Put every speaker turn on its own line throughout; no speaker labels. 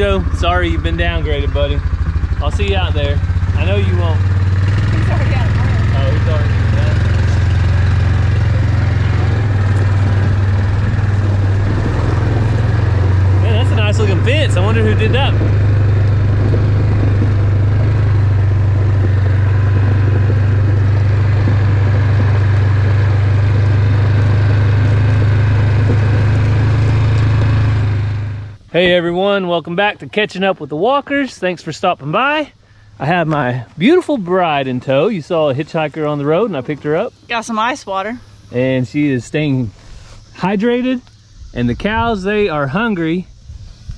Sorry you've been downgraded, buddy. I'll see you out there. I know you won't.
He's already out.
Oh, he's already done. Man, that's a nice looking fence. I wonder who did that. Hey everyone, welcome back to Catching Up with the Walkers. Thanks for stopping by. I have my beautiful bride in tow. You saw a hitchhiker on the road and I picked her up
Got some ice water.
and she is staying hydrated and the cows they are hungry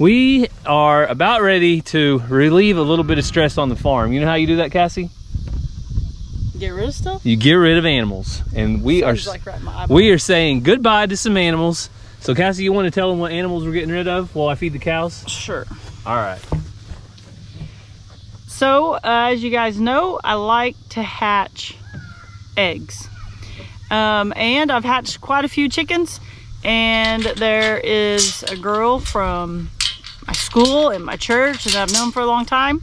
we are about ready to relieve a little bit of stress on the farm you know how you do that cassie
Get rid of stuff.
you get rid of animals and we are
like right in my eyeball.
we are saying goodbye to some animals so cassie you want to tell them what animals we're getting rid of while i feed the cows
Sure.
all right
So, uh, as you guys know, I like to hatch eggs. Um, and I've hatched quite a few chickens. And there is a girl from my school and my church that I've known for a long time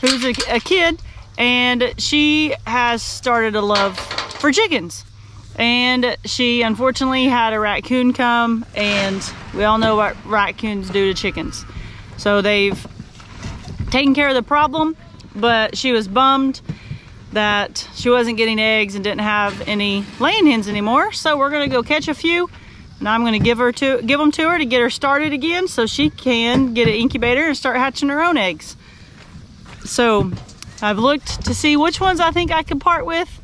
who's a, a kid. And she has started a love for chickens. And she unfortunately had a raccoon come, and we all know what raccoons do to chickens. So they've taken care of the problem, but she was bummed that she wasn't getting eggs and didn't have any laying hens anymore. So we're gonna go catch a few, and I'm gonna give her to give them to her to get her started again, so she can get an incubator and start hatching her own eggs. So I've looked to see which ones I think I could part with.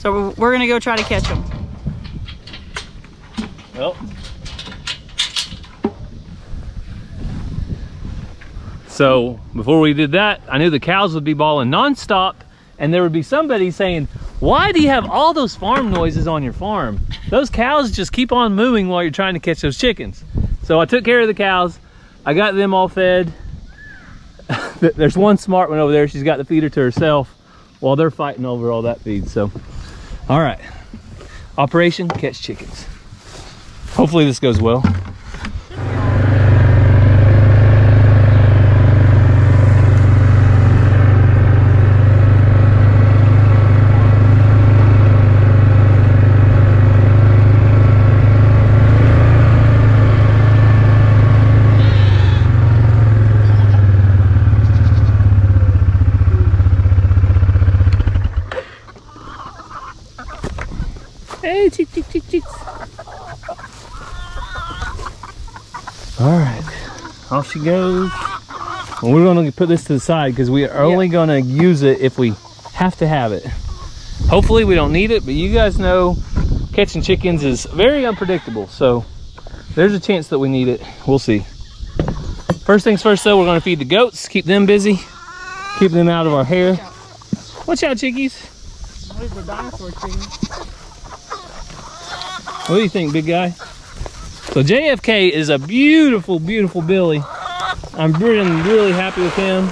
So we're gonna go try to catch them.
Well. So before we did that, I knew the cows would be bawling nonstop, and there would be somebody saying, "Why do you have all those farm noises on your farm? Those cows just keep on moving while you're trying to catch those chickens." So I took care of the cows. I got them all fed. There's one smart one over there. She's got the feeder to herself while they're fighting over all that feed. So, all right. Operation catch chickens. Hopefully this goes well. Hey, chick, chick, chick, chicks. All right, off she goes. And we're gonna put this to the side because we are only gonna use it if we have to have it. Hopefully we don't need it, but you guys know catching chickens is very unpredictable. So there's a chance that we need it. We'll see. First things first though, we're gonna feed the goats, keep them busy, keep them out of our hair. Watch out, chickies.
Where's the dinosaur chicken?
What do you think, big guy? So JFK is a beautiful, beautiful Billy. I'm really, really happy with him.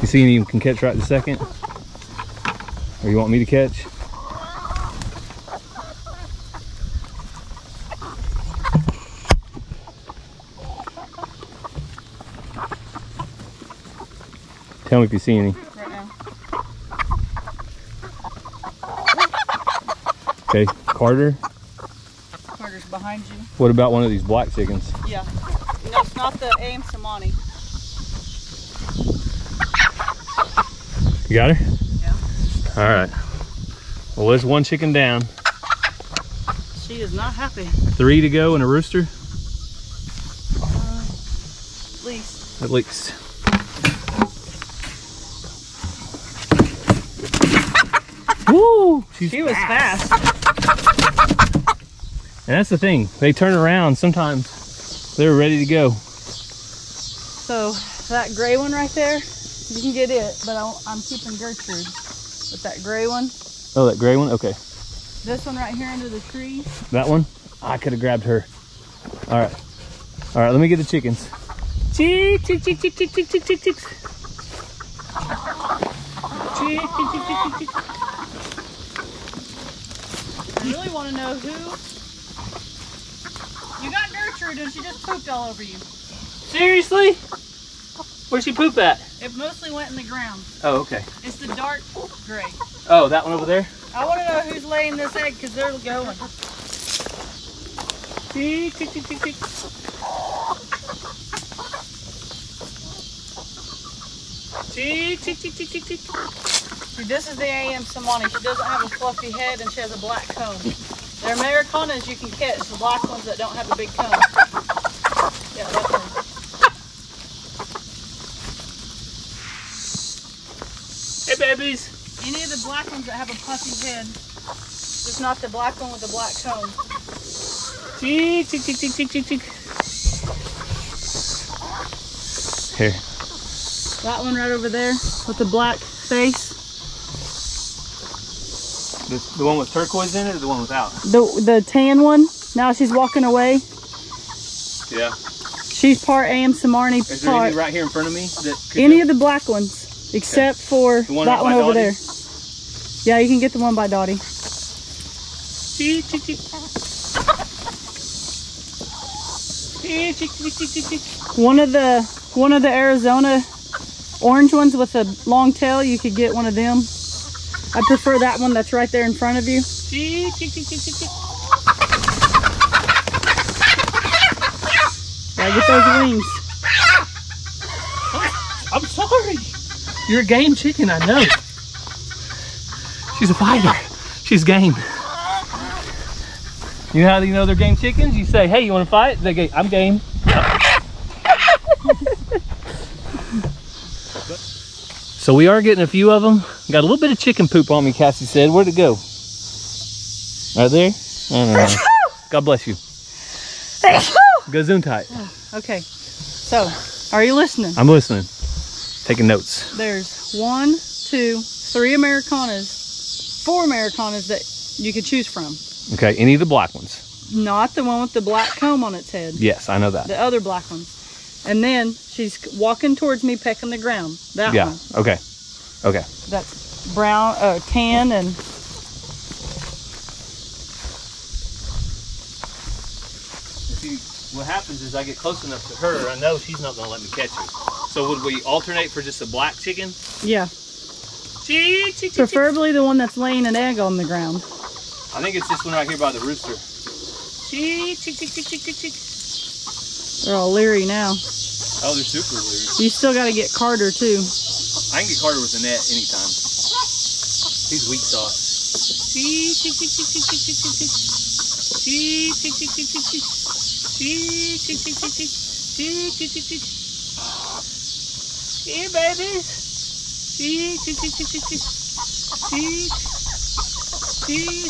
You see any you can catch right this second? Or you want me to catch? Tell me if you see any.
Right now.
Okay, Carter.
Carter's behind you.
What about one of these black chickens?
Yeah. No, it's not the Ayam Cemani.
You got her?
Yeah.
All right. Well, there's one chicken down.
She is not happy.
Three to go and a rooster,
Uh, at least.
at least. Woo!
She was fast.
And that's the thing. They turn around sometimes. They're ready to go.
So that gray one right there, you can get it, but I, I'm keeping Gertrude with that gray one.
Oh, that gray one? Okay.
This one right here under the tree.
That one? I could have grabbed her. All right. All right, let me get the chickens. Chick, chick, chick, chick, chick, chick, chick, chick, chicks. Chick, chick, chick, chick, chick, chick.
I really want to know who. You got Gertrude and she just pooped all over you.
Seriously? Where'd she poop at?
It mostly went in the ground.
Oh, okay.
It's the dark gray.
Oh, that one over there?
I want to know who's laying this egg because they're going.
Chick, chick, chick, chick, chick. Chick, chick, chick, chick, chick, chick.
See, this is the Ayam Cemani. She doesn't have a fluffy head and she has a black comb. They're Americanas you can catch, the black ones that don't have a big comb. Yeah, that's her.
Hey, babies.
Any of the black ones that have a puffy head, just not the black one with the black comb.
Chick, chick, chick, chick, chick, chick, chick. Here.
That one right over there with the black face.
The, the one with turquoise in it or the one without?
The the tan one. Now she's walking away.
Yeah.
She's part Ayam Cemani,
Is there
part
any right here in front of me? That could
any
go?
of the black ones, except for
The one
that one over
Dottie?
there. Yeah, you can get the one by Dottie. One of the one of the Arizona orange ones with a long tail, you could get one of them. I prefer that one that's right there in front of you. Yeah, get those wings.
I'm sorry. You're a game chicken, I know. She's a fighter. She's game. You know how you know they're game chickens? You say, hey, you want to fight? They go, I'm game. so we are getting a few of them. Got a little bit of chicken poop on me, Cassie said. Where'd it go? Right there? I don't know. God bless you. Gesundheit.
Oh, okay, so are you listening?
I'm listening. Taking notes.
There's one, two, three Americanas, four Americanas that you could choose from.
Okay, any of the black ones.
Not the one with the black comb on its head.
Yes, I know that.
The other black ones. And then she's walking towards me, pecking the ground. That
yeah.
one.
Okay. Okay.
That's brown, uh, tan, and
See, what happens is I get close enough to her. I know she's not gonna let me catch her. So would we alternate for just a black chicken?
yeah,
chick, chick, chick.
preferably the one that's laying an egg on the ground.
I think it's this one right here by the rooster.
They're all leery now.
Oh, they're super leery.
You still got to get Carter too.
I can get Carter with a net anytime. He's weak sauce. Chick, chick, chick, chick, chick, chick, chick, chick, chick. Chick, chick, chick, chick, chick, chick. Chick, chick, chick, chick, chick. Chick, chick, chick, chick. Here, babies. Chick, chick, chick, chick, chick, chick. Chick. Chick.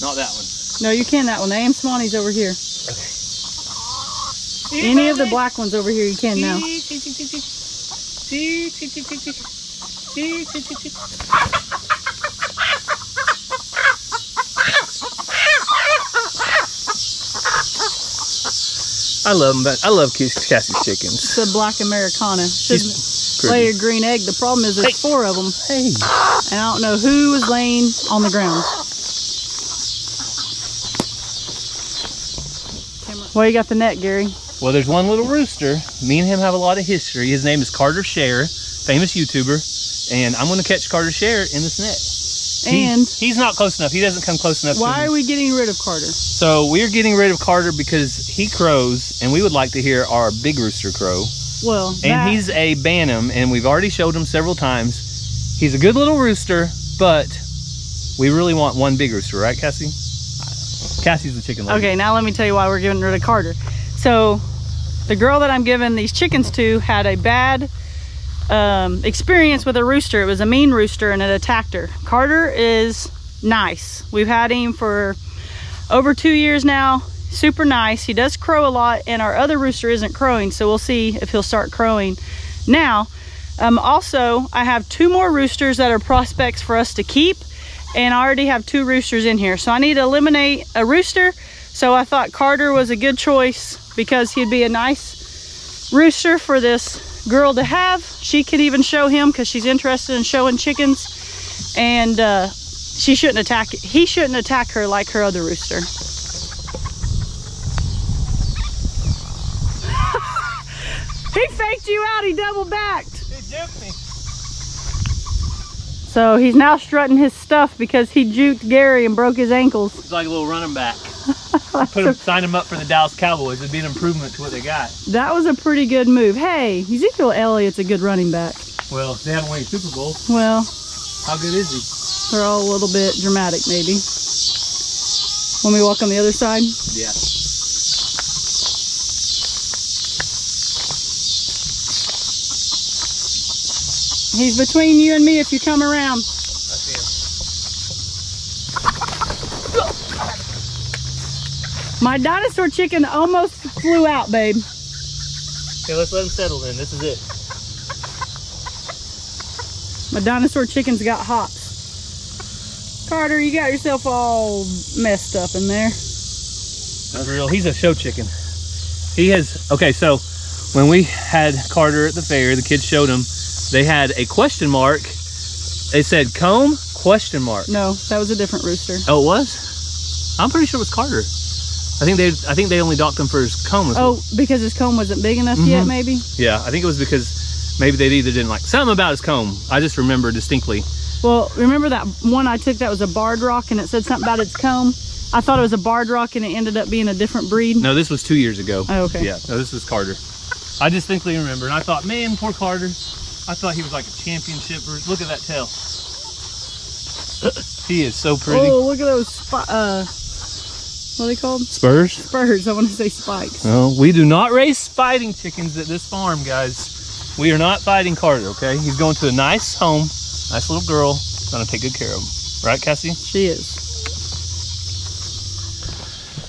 Not that one.
No, you can that one. The Ayam Cemani's over here.
Here,
Any of the
baby.
black ones over here you can now.
I love them, but I love Cassie's chickens.
It's a black Americana. Should
She's
lay a green egg. The problem is there's
Hey.
four of them,
Hey.
and I don't know who was laying on the ground. Well, you got the net, Gary.
Well, there's one little rooster. Me and him have a lot of history. His name is Carter Sharer, famous YouTuber, and I'm going to catch Carter Sharer in this net. He-
And
he's not close enough. He doesn't come close enough.
why are we getting rid of Carter?
So we're getting rid of Carter because he crows, and we would like to hear our big rooster crow.
Well,
And
that-
he's a Bantam, and we've already showed him several times. He's a good little rooster, but we really want one big rooster, right, Cassie? Cassie's the chicken lady.
Okay, now let me tell you why we're getting rid of Carter. So, the girl that I'm giving these chickens to had a bad um, experience with a rooster. It was a mean rooster and it attacked her. Carter is nice. We've had him for over two years now. Super nice. He does crow a lot, and our other rooster isn't crowing, so we'll see if he'll start crowing now. Um, also, I have two more roosters that are prospects for us to keep, and I already have two roosters in here. So I need to eliminate a rooster. So I thought Carter was a good choice because he'd be a nice rooster for this girl to have. She could even show him because she's interested in showing chickens. And uh, she shouldn't attack, he shouldn't attack her like her other rooster. he faked you out, he double backed.
He juked me.
So he's now strutting his stuff because he juked Gary and broke his ankles.
It's like a little running back. Put him, sign him up for the Dallas Cowboys. It'd be an improvement to what they got.
That was a pretty good move. Hey, Ezekiel Elliott's a good running back.
Well, they haven't won a Super Bowl.
Well,
How good is he?
they're all a little bit dramatic, maybe. When we walk on the other side,
Yeah.
he's between you and me if you come around.
I see him.
My dinosaur chicken almost flew out, babe.
Okay, let's let him settle then. This is it.
My dinosaur chicken's got hops. Carter, you got yourself all messed up in there.
That's real. He's a show chicken. He has, okay, so when we had Carter at the fair, the kids showed him, they had a question mark. They said comb, question mark.
No, that was a different rooster.
Oh, it was? I'm pretty sure it was Carter. I think they, I think they only docked him for his comb.
Oh, because his comb wasn't big enough yet,
Mhm.
maybe?
Yeah, I think it was because maybe they either didn't like something about his comb. I just remember distinctly.
Well, remember that one I took that was a barred rock and it said something about its comb? I thought it was a barred rock and it ended up being a different breed.
No, this was two years ago.
Oh, okay.
Yeah, no, this was Carter. I distinctly remember, and I thought, man, poor Carter. I thought he was like a championship. Look at that tail. he is so pretty.
Oh, look at those spi- uh, what are they called?
Spurs?
Spurs. I want to say spikes.
No, we do not raise fighting chickens at this farm, guys. We are not fighting Carter, okay? He's going to a nice home, nice little girl, gonna take good care of him. Right, Cassie?
She is.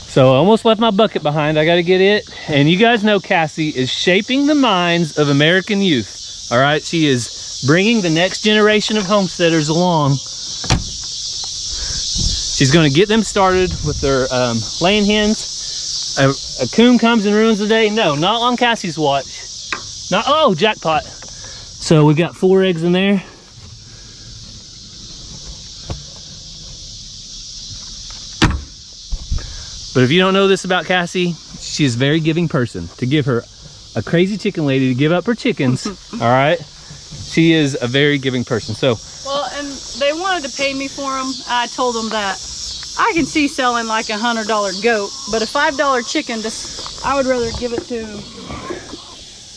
So I almost left my bucket behind. I got to get it. And you guys know Cassie is shaping the minds of American youth. All right, she is bringing the next generation of homesteaders along. She's going to get them started with their um, laying hens. A, a coon comes and ruins the day. No, not on Cassie's watch. Not oh jackpot. So we've got four eggs in there. But if you don't know this about Cassie, she is a very giving person. To give her a crazy chicken lady to give up her chickens, all right? She is a very giving person. So,
Well, and they wanted to pay me for them. I told them that I can see selling like a hundred dollar goat, but a five dollar chicken, just I would rather give it to.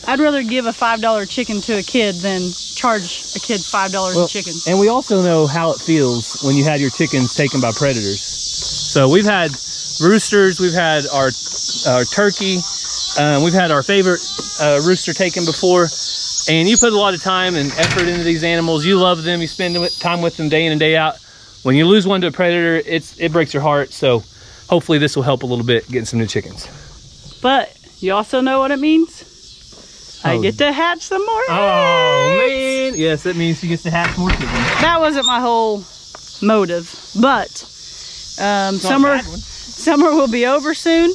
I'd rather give a five dollar chicken to a kid than charge a kid five dollars
Well,
a chicken.
and we also know how it feels when you had your chickens taken by predators. So we've had roosters, we've had our our turkey, um, we've had our favorite uh, rooster taken before. And you put a lot of time and effort into these animals. You love them. You spend time with them day in and day out. When you lose one to a predator, it's it breaks your heart. So hopefully this will help a little bit getting some new chickens.
But you also know what it means. I
Oh.
get to hatch some more.
Oh man! Yes, that means she gets to hatch more chickens.
That wasn't my whole motive, but um,
It's not a
summer summer will be over soon,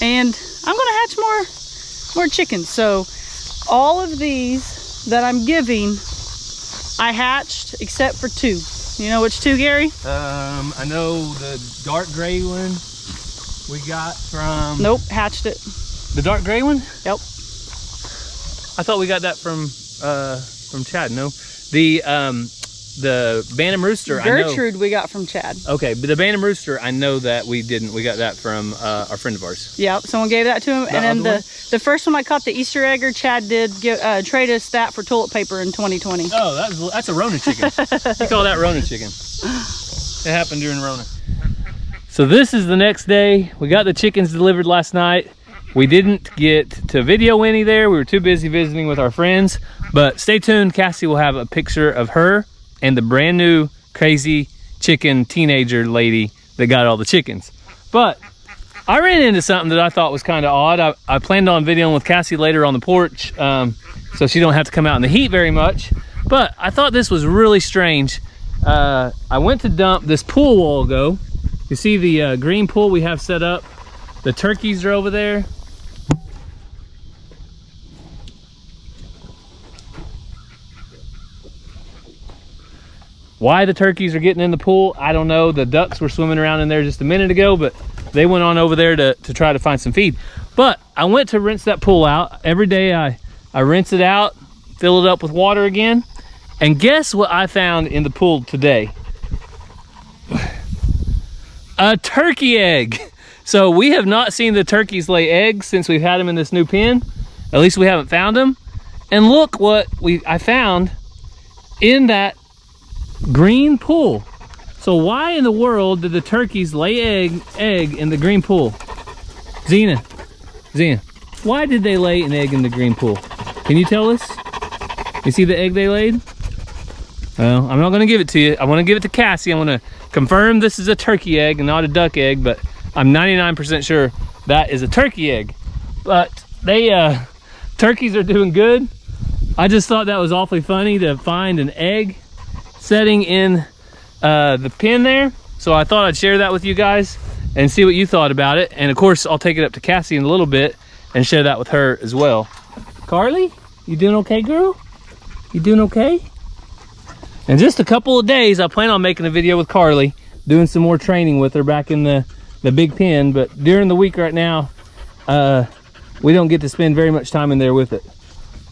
and I'm gonna hatch more more chickens. So all of these that I'm giving, I hatched except for two. You know which two, Gary?
Um, I know the dark gray one we got from
Nope, hatched it.
the dark gray one.
Yep.
I thought we got that from uh from Chad. No, the um the Bantam Rooster. I know.
Gertrude we got from Chad.
Okay, but the Bantam Rooster, I know that we didn't. We got that from uh, our friend of ours.
Yep, someone gave that to him,
The
and then the
one?
the first one I caught the Easter egger, Chad did give, uh, trade us that for toilet paper in 2020.
Oh, that's that's a Rona chicken. you call that Rona chicken? It happened during Rona. So this is the next day. We got the chickens delivered last night. We didn't get to video any there. We were too busy visiting with our friends. But stay tuned. Cassie will have a picture of her and the brand new crazy chicken teenager lady that got all the chickens. But I ran into something that I thought was kind of odd. I, I planned on videoing with Cassie later on the porch um, so she don't have to come out in the heat very much. But I thought this was really strange. Uh, I went to dump this pool while ago. You see the uh, green pool we have set up? The turkeys are over there. Why the turkeys are getting in the pool, I don't know. The ducks were swimming around in there just a minute ago, but they went on over there to, to try to find some feed. But I went to rinse that pool out. Every day I, I rinse it out, fill it up with water again. And guess what I found in the pool today? A turkey egg. So we have not seen the turkeys lay eggs since we've had them in this new pen. At least we haven't found them. And look what we I found in that green pool. So why in the world did the turkeys lay egg egg in the green pool? Xena, Xena, why did they lay an egg in the green pool? Can you tell us? You see the egg they laid? Well, I'm not gonna give it to you. I wanna give it to Cassie. I wanna confirm this is a turkey egg and not a duck egg, but I'm 99% sure that is a turkey egg. But they, uh, turkeys are doing good. I just thought that was awfully funny to find an egg setting in uh, the pen there. So I thought I'd share that with you guys and see what you thought about it. And of course, I'll take it up to Cassie in a little bit and share that with her as well. Carly, you doing okay, girl? You doing okay? In just a couple of days, I plan on making a video with Carly, doing some more training with her back in the the big pen, but during the week right now, uh, we don't get to spend very much time in there with it.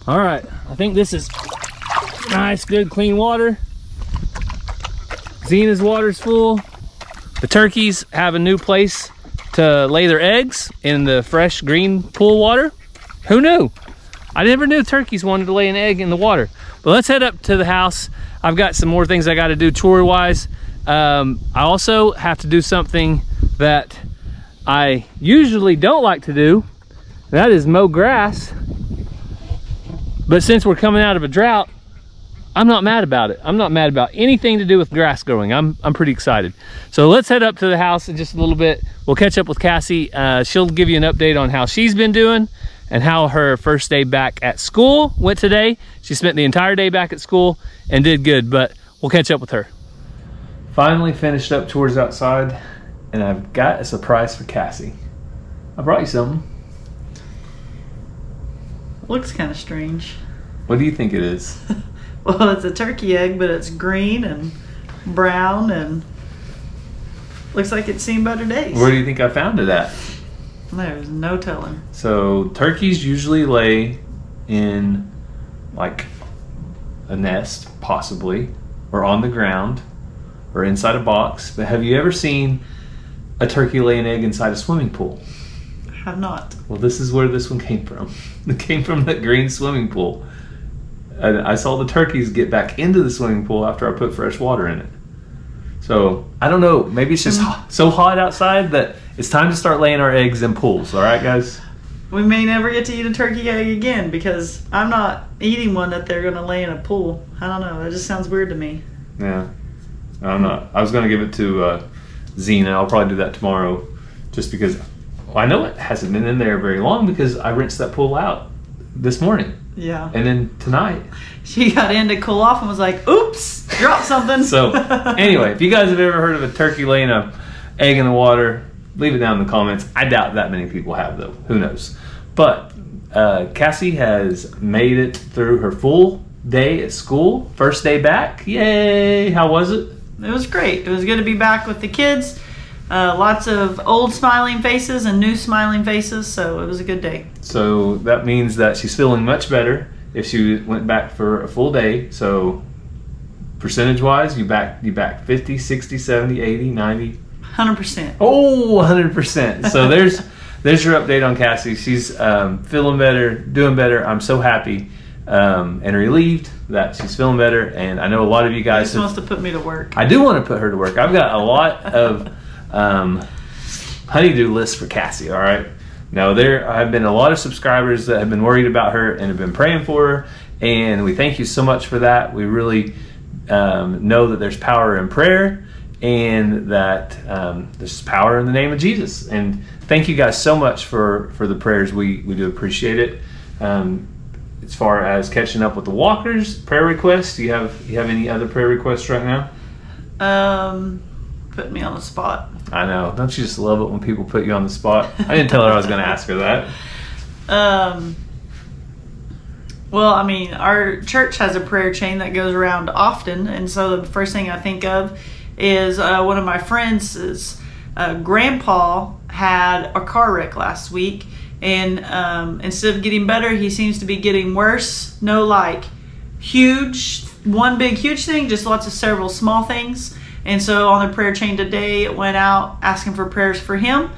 All right, I think this is nice, good, clean water. Xena's water's full. The turkeys have a new place to lay their eggs in the fresh green pool water. Who knew? I never knew turkeys wanted to lay an egg in the water. But let's head up to the house. I've got some more things I got to do chore wise. Um, I also have to do something that I usually don't like to do. That is mow grass. But since we're coming out of a drought, I'm not mad about it. I'm not mad about anything to do with grass growing. I'm, I'm pretty excited. So let's head up to the house in just a little bit. We'll catch up with Cassie. Uh, she'll give you an update on how she's been doing and how her first day back at school went today. She spent the entire day back at school and did good, but we'll catch up with her. Finally finished up towards outside and I've got a surprise for Cassie. I brought you something.
Looks kind of strange.
What do you think it is?
Well, it's a turkey egg, but it's green and brown and looks like it's seen better days.
Where do you think I found it at?
There's no telling.
So turkeys usually lay in like a nest, possibly, or on the ground, or inside a box. But have you ever seen a turkey lay an egg inside a swimming pool?
I have not.
Well, this is where this one came from. It came from that green swimming pool. And I saw the turkeys get back into the swimming pool after I put fresh water in it. So I don't know. Maybe it's just hot, so hot outside that it's time to start laying our eggs in pools. All right, guys.
We may never get to eat a turkey egg again because I'm not eating one that they're gonna lay in a pool. I don't know. That just sounds weird to me.
Yeah, I'm not. know. I was gonna give it to uh, Xena. I'll probably do that tomorrow, just because I know it hasn't been in there very long because I rinsed that pool out this morning,
Yeah.
and then tonight.
She got in to cool off and was like, "Oops, dropped something."
So anyway, if you guys have ever heard of a turkey laying a egg in the water, leave it down in the comments. I doubt that many people have though. Who knows? But uh, Cassie has made it through her full day at school. First day back. Yay! How was it?
It was great. It was good to be back with the kids. Uh, lots of old smiling faces and new smiling faces, so it was a good day.
So that means that she's feeling much better if she went back for a full day. So percentage wise, you back you back 50, 60, 70, 80, 90.
100%.
Oh, 100%. So there's there's your update on Cassie. She's um, feeling better, doing better. I'm so happy um, and relieved that she's feeling better. And I know a lot of you guys have-
wants to put me to work.
I do want to put her to work. I've got a lot of um, honeydew lists for Cassie. All right. Now there have been a lot of subscribers that have been worried about her and have been praying for her, and we thank you so much for that. We really um, know that there's power in prayer, and that um, there's power in the name of Jesus. And thank you guys so much for for the prayers. We we do appreciate it. Um, as far as catching up with the walkers, prayer requests. Do you have you have any other prayer requests right now?
Um, put me on the spot.
I know. Don't you just love it when people put you on the spot? I didn't tell her I was going to ask her that.
Um, Well, I mean, our church has a prayer chain that goes around often, and so the first thing I think of is uh, one of my friends' uh, grandpa had a car wreck last week, and um, instead of getting better, he seems to be getting worse. No, like huge, one big huge thing, just lots of several small things. And so on the prayer chain today, it went out asking for prayers for him.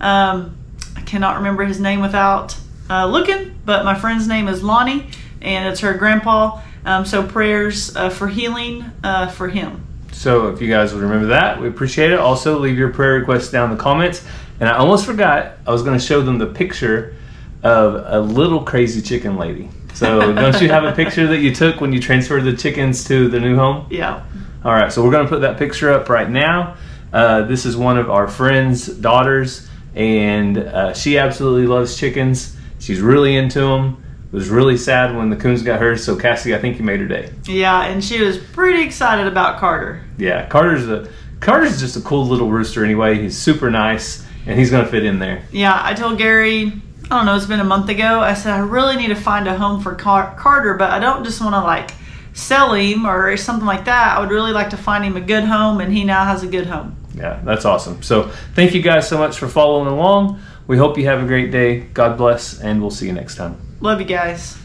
Um, I cannot remember his name without uh, looking, but my friend's name is Lonnie, and it's her grandpa. Um, so prayers uh, for healing uh, for him.
So if you guys would remember that, we appreciate it. Also, leave your prayer requests down in the comments. And I almost forgot, I was going to show them the picture of a little crazy chicken lady. So don't you have a picture that you took when you transferred the chickens to the new home?
Yeah.
All right, so we're going to put that picture up right now. Uh, this is one of our friend's daughters, and uh, she absolutely loves chickens. She's really into them. It was really sad when the coons got hers, so Cassie, I think you made her day.
Yeah, and she was pretty excited about Carter.
Yeah, Carter's a Carter's just a cool little rooster anyway. He's super nice, and he's going to fit in there.
Yeah, I told Gary, I don't know, it's been a month ago. I said I really need to find a home for Car- Carter, but I don't just want to like sell him or something like that. I would really like to find him a good home, and he now has a good home.
Yeah, that's awesome. So thank you guys so much for following along. We hope you have a great day. God bless, and we'll see you next time.
Love you guys.